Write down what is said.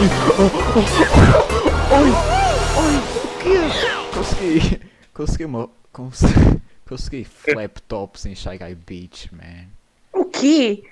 Oi! Oi! O quê? Consegui. Consegui uma. Consegui, consegui flap tops em Shy Guy Beach, man. O quê?